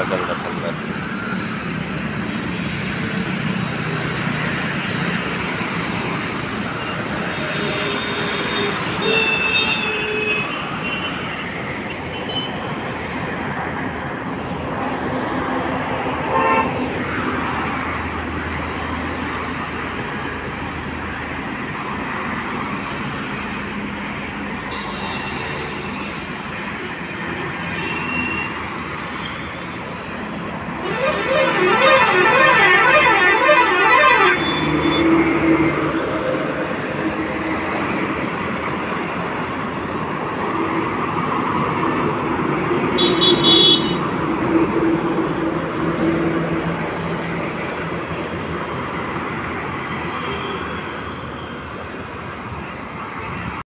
kadar bakanlar.